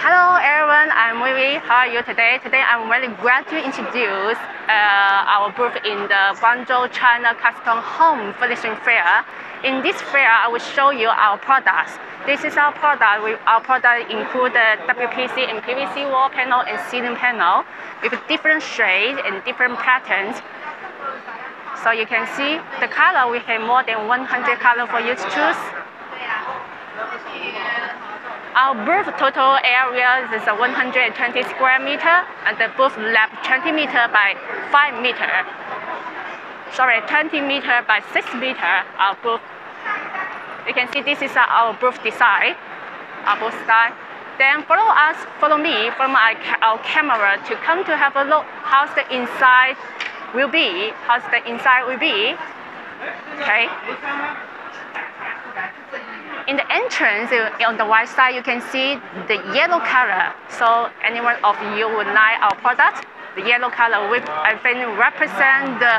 Hello everyone, I'm Vivi. How are you today? Today I'm very glad to introduce uh, our booth in the Guangzhou China Custom Home Furnishing Fair. In this fair, I will show you our products. This is our product. We, our product include the WPC and PVC wall panel and ceiling panel with different shades and different patterns. So you can see the color, we have more than 100 color for you to choose. Our booth total area is 120 square meter and the booth lab 20 meter by 5 meter. Sorry, 20 meter by 6 meter our booth. You can see this is our booth design, our booth style. Then follow us, follow me from our, camera to come to have a look how's the inside will be, how's the inside will be. Okay. In the entrance, on the right side, you can see the yellow color. So anyone of you would like our product, the yellow color will, I think, represent the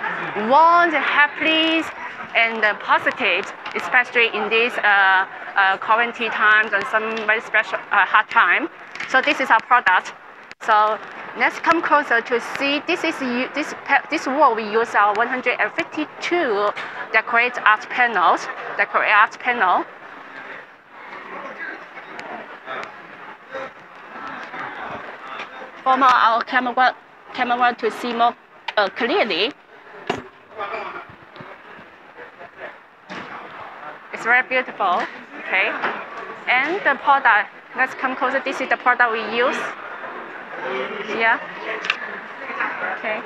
warmth, happiness, and the positives, especially in these uh, uh, quarantine times and some very special uh, hard time. So this is our product. So let's come closer to see. This is this this wall. We use our 152 decorate art panels, decorate art panel. For our camera camera to see more uh, clearly. It's very beautiful. Okay, and the product. Let's come closer. This is the product we use. Yeah. Okay.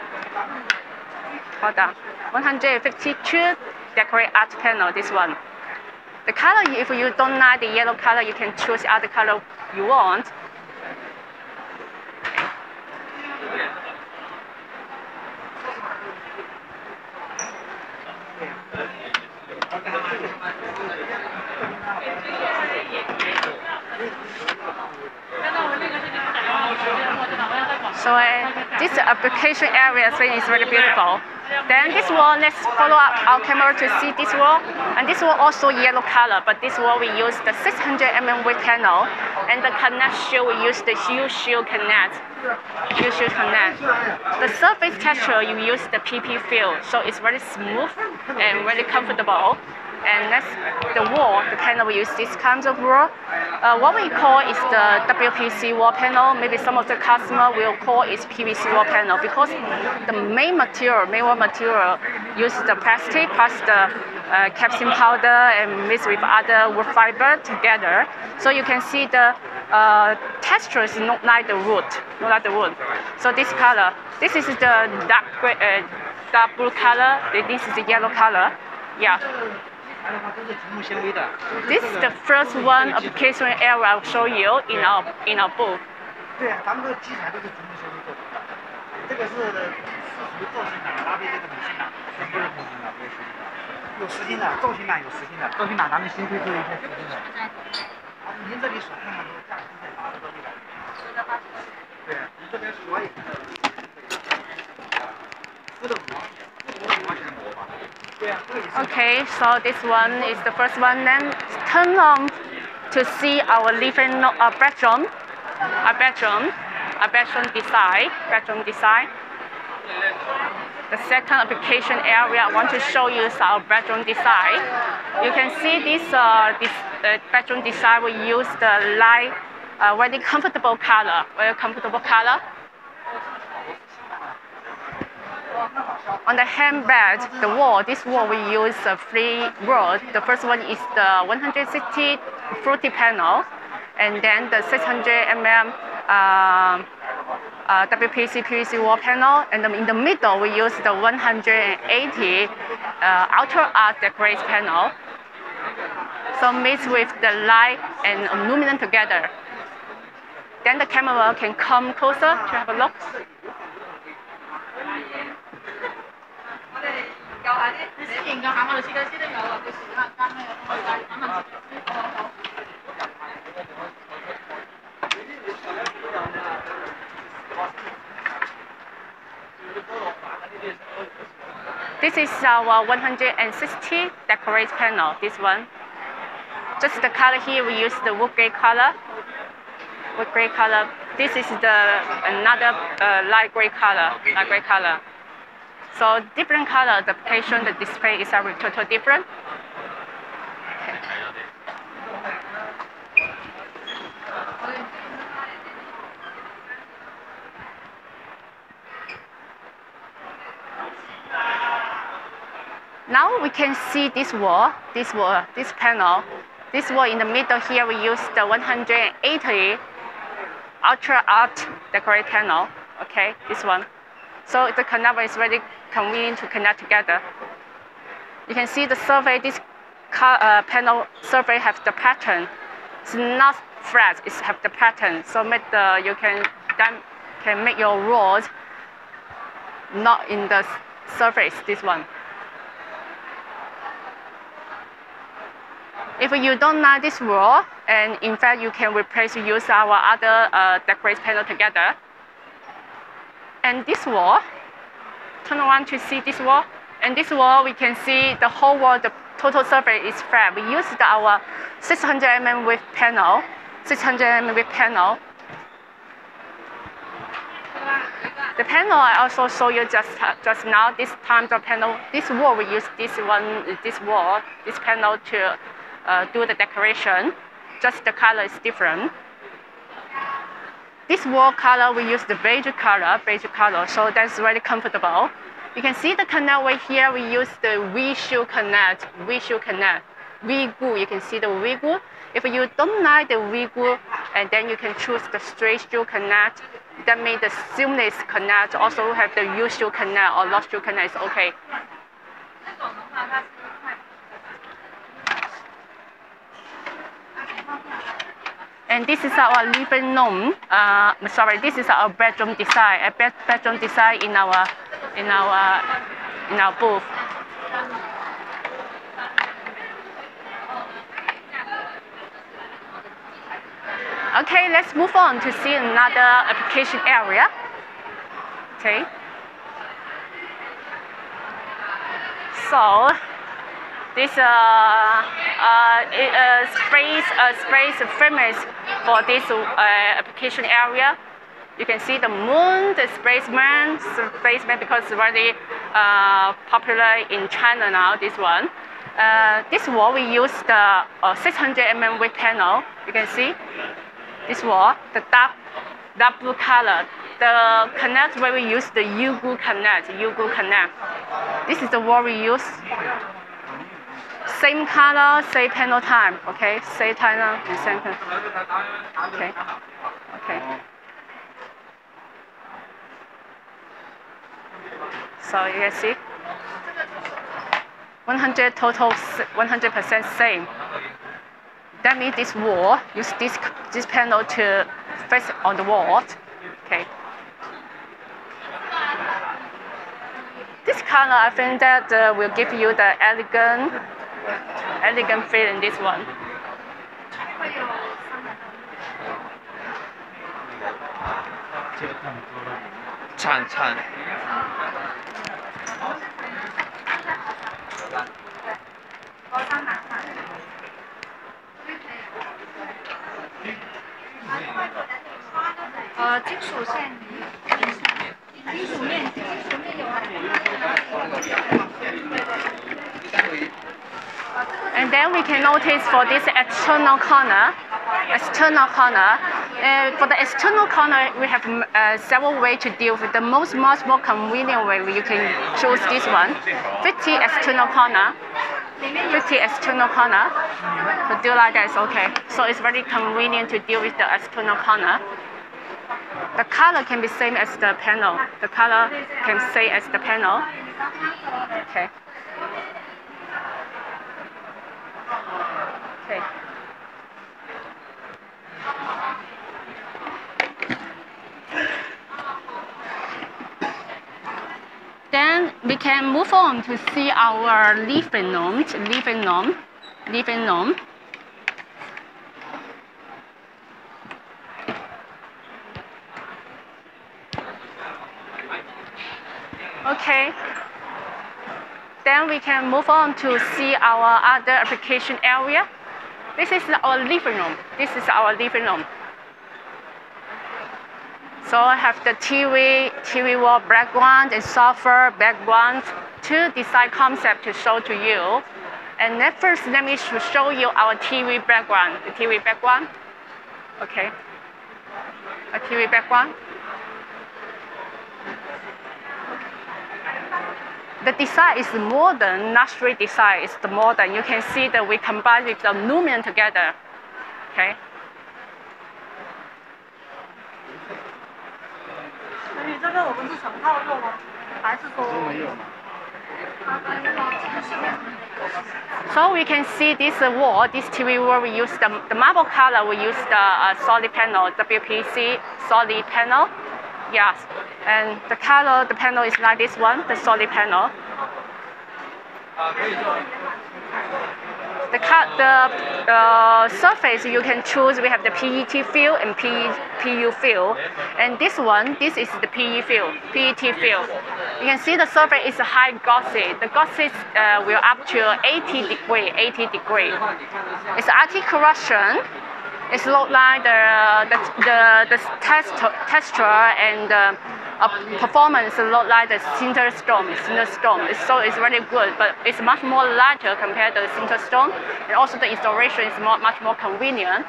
Hold on. 152 decorate art panel, this one. The color, if you don't like the yellow color, you can choose other color you want. So uh, application area is very beautiful. Then this wall, let's follow up our camera to see this wall. And this wall also yellow color, but this wall we use the 600 mm width panel. And the connect shield, we use the huge shield connect. Huge shield connect. The surface texture, you use the PP feel. So it's very smooth and very comfortable and that's the wall, the panel we use this kinds of wall. Uh, what we call is the WPC wall panel. Maybe some of the customer will call it PVC wall panel because the main material, main wall material, uses the plastic plus the uh, calcium powder and mixed with other wood fiber together. So you can see the uh, texture is not like the wood, not like the wood. So this color, this is the dark gray, uh, dark blue color. This is the yellow color. Yeah. This is the first one application area I'll show you in our in our booth. 对啊，咱们这个基材都是竹木纤维做的，这个是属于造型感，拉比这个美型感，全部是同型的，不是实心的。有实心的，造型感有实心的，造型感咱们新推出一些实心的。啊，您这里手看看都价格在八十多一百。对，你这边锁也是。四的五，四的五毛钱一个吧。Okay, so this one is the first one. Then turn on to see our living uh, bedroom, our bedroom, our bedroom design, bedroom design. The second application area I want to show you is our bedroom design. You can see this, uh, this uh, bedroom design. We use the light, uh, very comfortable color, very comfortable color. On the handbag, the wall, this wall we use a three wall. The first one is the 160 fruity panel, and then the 600 mm uh, uh, WPC PVC wall panel, and in the middle we use the 180 uh, outer arc decorate panel. So mix with the light and aluminum together. Then the camera can come closer to have a look. This is our 160 decorate panel, this one. Just the color here, we use the wood gray color. Wood gray color. This is the another uh, light gray color, light gray color. So different color, the application, the display is totally different. Now we can see this wall, this wall, this panel. This wall in the middle here, we use the 180 Ultra Art decorate panel. Okay, this one. So the connector is very convenient to connect together. You can see the survey, this car, uh, panel survey have the pattern. It's not flat, it have the pattern. So make the, you can, can make your rods not in the surface, this one. If you don't like this wall, and in fact you can replace use our other uh, decorate panel together. And this wall, turn around to see this wall. And this wall, we can see the whole wall, the total surface is flat. We used our 600 mm width panel, 600 mm width panel. The panel I also show you just just now. This time the panel, this wall we use this one, this wall, this panel to uh, do the decoration. Just the color is different. This wall color, we use the beige color, beige color, so that's very comfortable. You can see the connect right here, we use the V-Shoe connect, V-Shoe connect, V-glue, you can see the V-glue. If you don't like the V-glue, and then you can choose the straight shoe connect, that means the seamless connect also have the U-shoe connect or lock shoe connect is okay. And this is our living room. Uh, sorry, this is our bedroom design. A bed bedroom design in our in our in our booth. Okay, let's move on to see another application area. Okay. So this uh, uh, uh, space uh, space famous for this uh, application area. You can see the moon, the spaceman, spaceman because it's very popular in China now. This one. This wall we use the uh, 600 mm width panel. You can see this wall, the dark dark blue color. The connect where we use the U-glue connect, U-glue connect. This is the wall we use same color, same panel time, okay? Same time and same panel. Okay, okay. So you can see, 100 total, 100% same. That means this wall, use this, this panel to face on the wall, okay? This color, I think that uh, will give you the elegant elegant feel in this one. Chan Chan. Uh, 金属线，金属面，金属面有啊。 And then we can notice for this external corner, external corner, uh, for the external corner, we have uh, several ways to deal with the most, most, more convenient way. You can choose this one, 50 external corner, 50 external corner. To do like that is okay. So it's very convenient to deal with the external corner. The color can be same as the panel. The color can say as the panel. Okay. Then we can move on to see our living room, living room, living room. Okay. Then we can move on to see our other application area. This is our living room. This is our living room. So I have the TV, TV wall background and software background to design concept to show to you. And then first, let me show you our TV background, the TV background. Okay, a TV background. The design is modern, luxury design is the modern. You can see that we combine with the Lumion together. Okay. 所以这个我们是成套做吗？还是说？ So we can see this uh, wall, this TV wall, we use the, the marble color, we use the uh, solid panel, WPC solid panel. Yes, and the color, the panel is like this one, the solid panel. The, cut, the uh, surface you can choose, we have the PET fill and PE, PU fill. And this one, this is the PE fill, PET fill. You can see the surface is high glossy. The glossy uh, will up to 80 degree, 80 degree. It's anti-corrosion. It's look like the, the, the, the test, texture and uh, uh, performance look like the sintered stone. Storm. It's, so it's very good, but it's much more lighter compared to the sintered stone. And also the installation is more, much more convenient.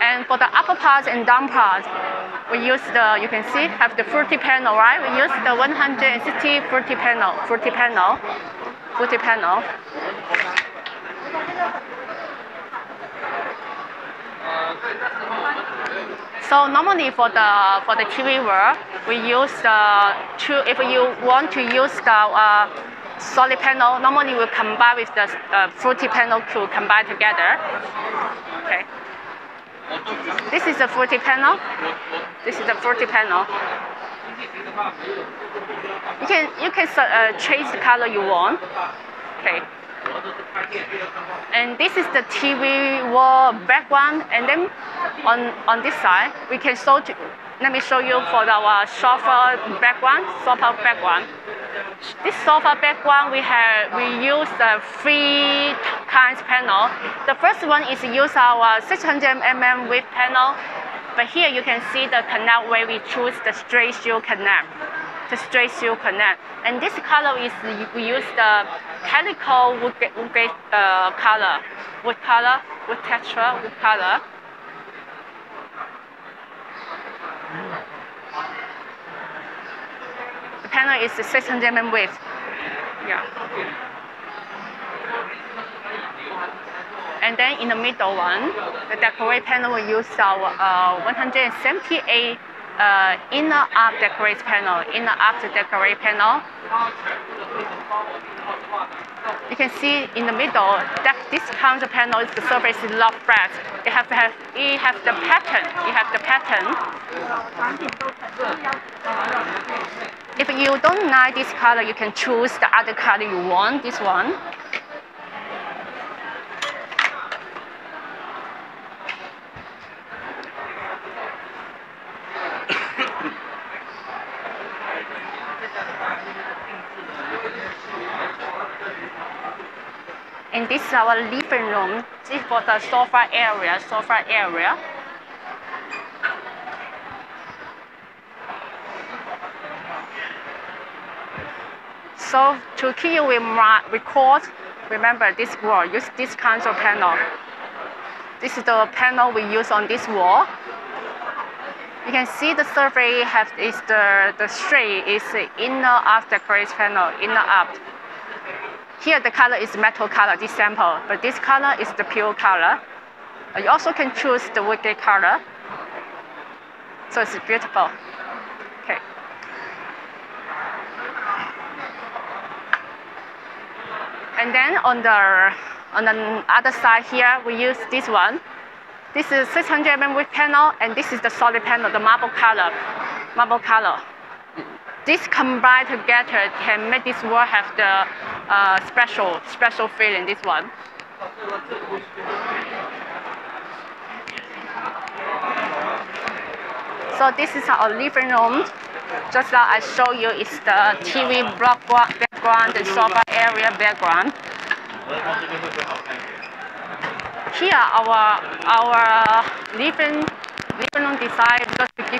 And for the upper part and down part, we use the, you can see, have the 40 panel, right? We use the 160 40 panel, 40 panel, 40 panel. So normally for the for the TV wall, we use the two. If you want to use the uh, solid panel, normally we combine with the uh, 40 panel to combine together. Okay. This is the 40 panel. This is the 40 panel. You can you can uh, change the color you want. Okay. And this is the TV wall background, and then on on this side we can show. To, let me show you for our sofa background. Sofa background. This sofa background we have we use the three kinds panel. The first one is use our 600 mm width panel, but here you can see the connect where we choose the straight shield connect the straight shield connect. And this color is we use the calico wood, wood uh, color, wood color, wood texture, wood color. The panel is 600 mm width. Yeah. And then in the middle one, the decorate panel will use our uh, 178 uh, inner arc decorate panel, inner arc decorate panel. You can see in the middle that this counter panel is the surface is not flat. It have have it have the pattern. It have the pattern. If you don't like this color, you can choose the other color you want. This one. Is our living room. This is for the sofa area, sofa area. So to keep you record, remember this wall, use this kind of panel. This is the panel we use on this wall. You can see the survey have is the the straight is inner the decorate panel, inner up. Here the color is metal color, this sample, but this color is the pure color. You also can choose the wicked color. So it's beautiful. Okay. And then on the on the other side here, we use this one. This is 600 mm width panel, and this is the solid panel, the marble color, marble color. This combined together can make this wall have the uh, special special feeling. This one. So this is our living room. Just now I show you is the TV block background, the sofa area background. Here our our living living room design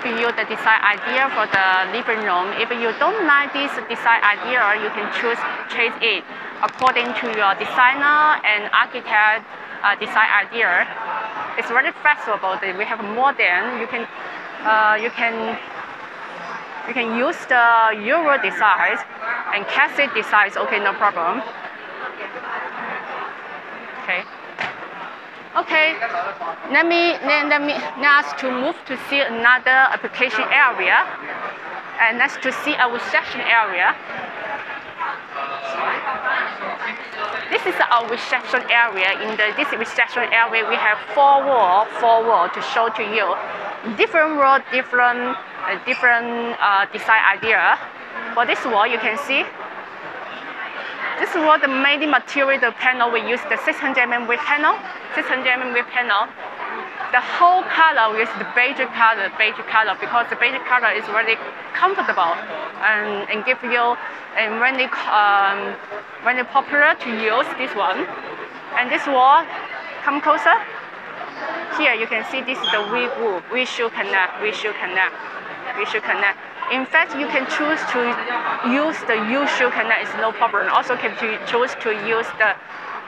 give you the design idea for the living room. If you don't like this design idea, you can choose change it according to your designer and architect uh, design idea. It's very flexible. We have more than you can uh, you can you can use the Euro design and cassette design. Okay, no problem. Okay. Okay, let me let, let me let us to move to see another application area, and let's to see our reception area. This is our reception area. In the, this reception area, we have four wall, four wall to show to you. Different wall, different, uh, different uh, design idea. For this wall, you can see this was the main material the panel we use the 600 mm width panel. 600 mm width panel. The whole color is the beige color, beige color because the beige color is really comfortable and, and give you and really um, really popular to use this one. And this wall, come closer. Here you can see this is the V groove, V should connect, V should connect, V should connect. In fact, you can choose to use the U-shoe canal, it's no problem. Also can choose to use the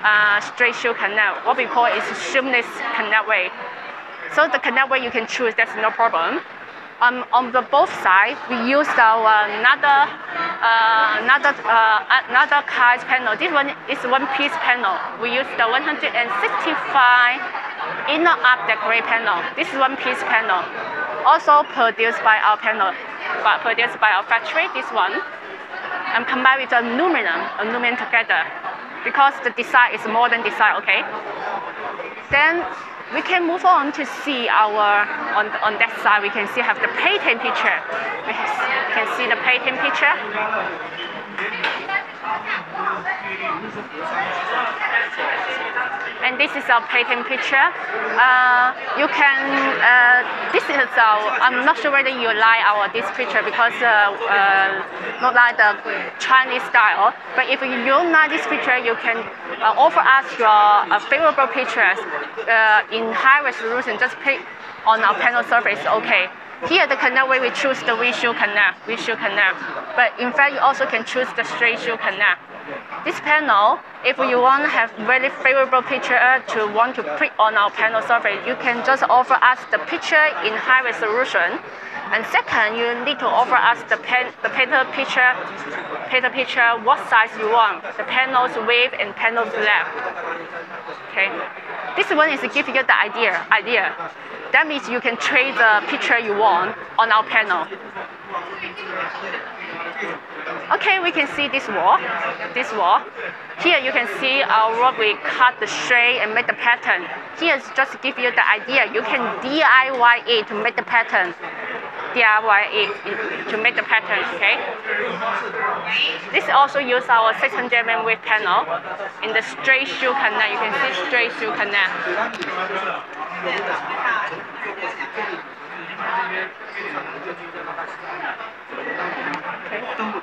uh, straight shoe canal. What we call is seamless canal way. So the canal way you can choose, that's no problem. Um, on the both sides, we use our another uh, another uh, another card panel. This one is one piece panel. We use the 165 inner arc decorate panel. This is one piece panel, also produced by our panel but produced by our factory, this one, and combined with aluminum, aluminum together, because the design is modern design, okay? Then we can move on to see our, on, on that side, we can see have the patent picture. We can see the patent picture. And this is our patent picture. Uh, you can, uh, this is our, I'm not sure whether you like our this picture because uh, uh not like the Chinese style. But if you don't like this picture, you can uh, offer us your uh, favorable pictures in high resolution. Just pick on our panel surface, okay. Here the canal way we choose the visual canal, visual canal. But in fact, you also can choose the straight shoe canal. This panel, if you want to have very favorable picture to want to print on our panel surface, you can just offer us the picture in high resolution. And second, you need to offer us the pen, the paper picture, paper picture, what size you want, the panel's width and panel's length. Okay, this one is give you the idea. Idea. That means you can trade the picture you want on our panel. Okay, we can see this wall, this wall. Here you can see our work, we cut the straight and make the pattern. Here just to give you the idea, you can DIY it to make the pattern. DIY it to make the pattern, okay? This also use our 600 mm width panel in the straight shoe canal. You can see straight shoe canal. Okay,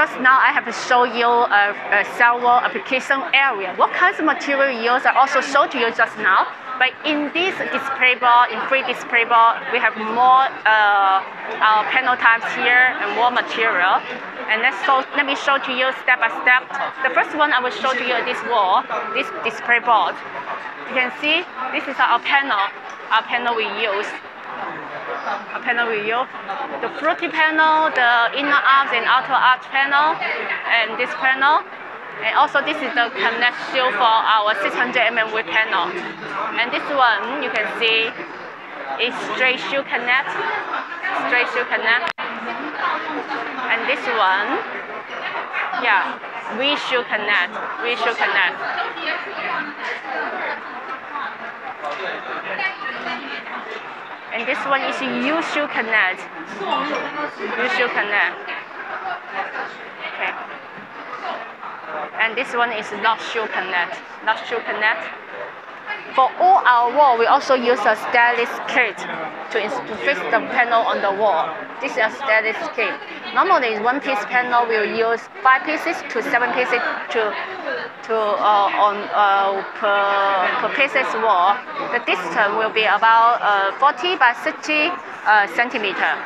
just now I have to show you a, a server application area. What kinds of material use I also showed to you just now. But in this display board, in free display board, we have more uh, panel types here and more material. And let's show, let me show to you step by step. The first one I will show to you this wall, this display board. You can see this is our panel, our panel we use panel view. The floaty panel, the inner arch and outer arch panel, and this panel. And also this is the connect connection for our 600 mm width panel. And this one you can see is straight shoe connect, straight shoe connect. And this one, yeah, we shoe connect, we shoe connect. And this one is U-shoe connect. U-shoe connect. Okay. And this one is shoe connect. Shoe connect. For all our wall, we also use a stainless kit to, to fix the panel on the wall. This is a stainless kit. Normally, one piece panel will use five pieces to seven pieces to to uh, on uh, per, per pieces wall, the distance will be about uh, 40 by 60 uh, centimeter.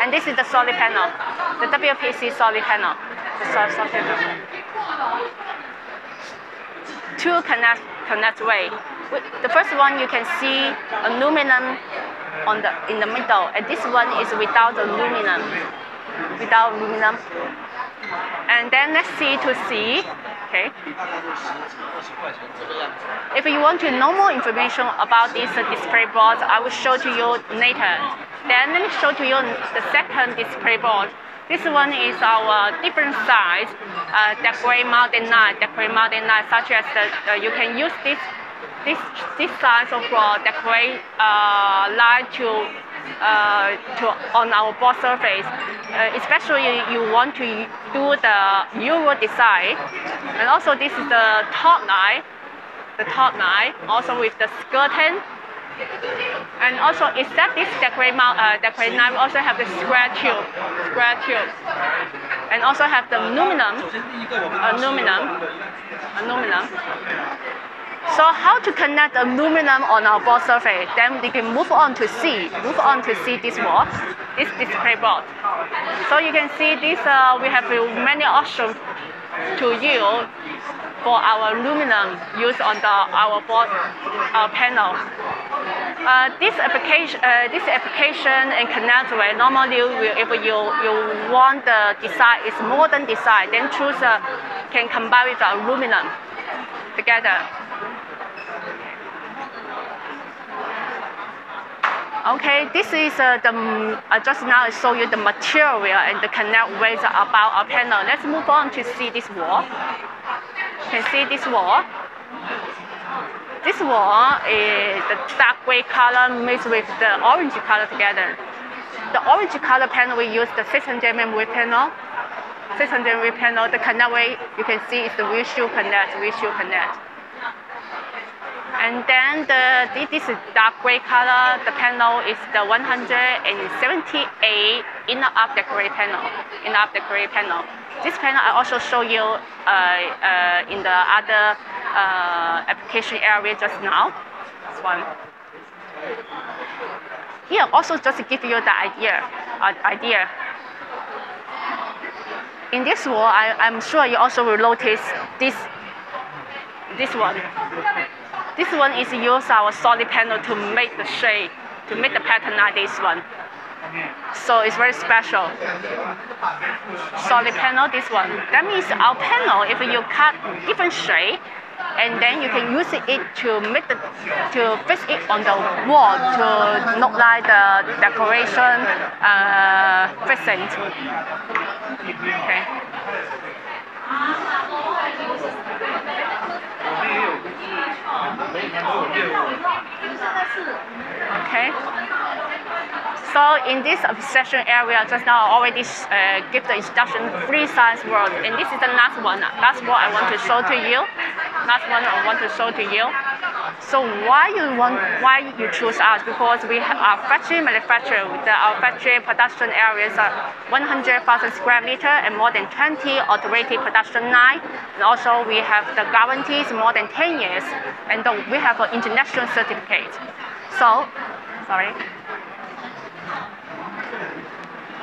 And this is the solid panel, the WPC solid panel, the solid, solid panel. Two connect connect way. The first one you can see aluminum on the in the middle, and this one is without aluminum, without aluminum. And then let's see to see, okay? If you want to know more information about this display board, I will show to you later. Then let me show to you the second display board. This one is our different size, uh, the gray mountain night, the gray mountain night, such as the, uh, you can use this this this size of uh, the gray uh, light to uh, to, on our board surface. Uh, especially you want to do the euro design. And also this is the top line, the top line, also with the skirting. And also except this decorate, uh, decorate knife, we also have the square tube, square tube. And also have the aluminum, aluminum, aluminum. So how to connect aluminum on our board surface? Then we can move on to see, move on to see this wall, this display board. So you can see this, uh, we have many options to use for our aluminum used on the, our board our panel. Uh, this application, uh, this application and connector, normally if you, you want the design is modern design, then choose uh, can combine with the aluminum together. Okay, this is uh, the uh, just now I show you the material and the connect ways about our panel. Let's move on to see this wall. You can see this wall. This wall is the dark gray color mixed with the orange color together. The orange color panel we use the 600 mm panel. 600 mm panel. The connect way you can see is the visual connect, visual connect. And then the this is dark gray color. The panel is the 178 inner arc decorate panel. Inner arc decorate panel. This panel I also show you uh, uh, in the other uh, application area just now. This one. Here also just to give you the idea. Uh, idea. In this wall, I, I'm sure you also will notice this this one. This one is use our solid panel to make the shape, to make the pattern like this one. So it's very special. Solid panel, this one. That means our panel, if you cut different shape, and then you can use it to make the to fix it on the wall to look like the decoration uh, fixing. Okay. Okay. So in this obsession area, just now I already uh, give the introduction three science world, and this is the last one. That's what I want to show to you. Last one I want to show to you. So why you want why you choose us? Because we have our factory manufacturer. The, our factory production areas are 100,000 square meter and more than 20 automated production line. And also we have the guarantees more than 10 years, and we have an international certificate. So, sorry.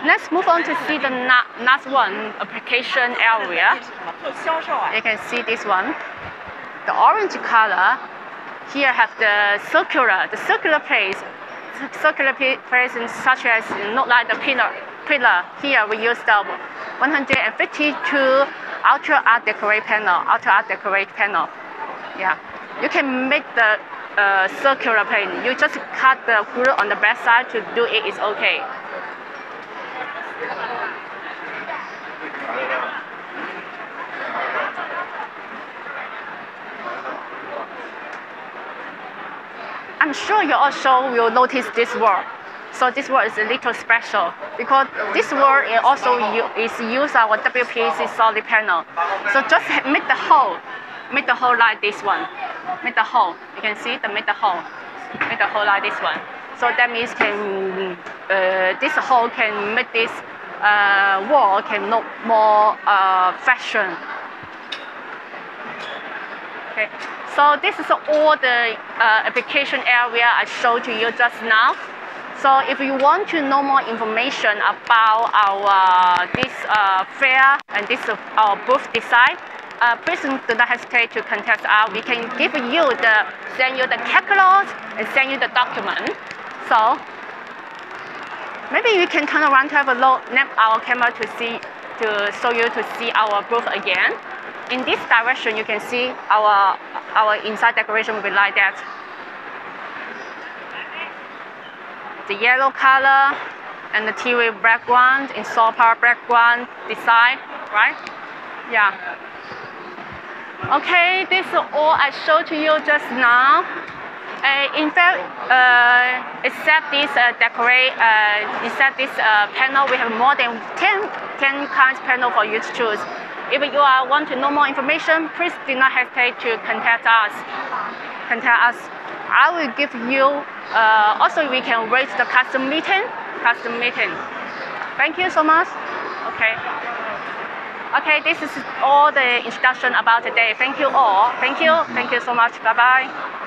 Let's move on to see the last one application area. You can see this one. The orange color here have the circular, the circular place, circular place such as not like the pillar. Pillar here we use the 152 ultra art decorate panel, ultra art decorate panel. Yeah, you can make the uh, circular plane. You just cut the glue on the back side to do it. it is okay. I'm sure you also will notice this word. So this word is a little special because this word is also is use our WPC solid panel. So just make the hole, make the hole like this one, make the hole. You can see the make the hole, make the hole like this one. So that means can uh, this hole can make this uh, wall can look more uh, fashion Okay, so this is all the uh, application area I showed to you just now. So if you want to know more information about our uh, this uh, fair and this our booth design, uh, please do not hesitate to contact us. We can give you the send you the catalog and send you the document. So maybe we can turn around to have a look at our camera to see to show you to see our booth again. In this direction, you can see our our inside decoration will be like that. The yellow color and the TV background in solar background design, right? Yeah. Okay, this is all I showed to you just now. Uh, in fact, uh, except this uh, decorate, uh, except this uh, panel, we have more than 10, 10 kinds panel for you to choose. If you are, want to know more information, please do not hesitate to contact us. Contact us. I will give you, uh, also we can raise the custom meeting, custom meeting. Thank you so much. Okay. Okay, this is all the introduction about today. Thank you all. Thank you. Thank you so much. Bye-bye.